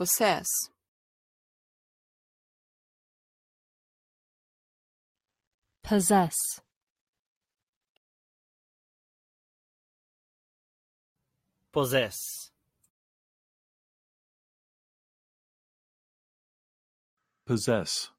possess, possess, possess, possess,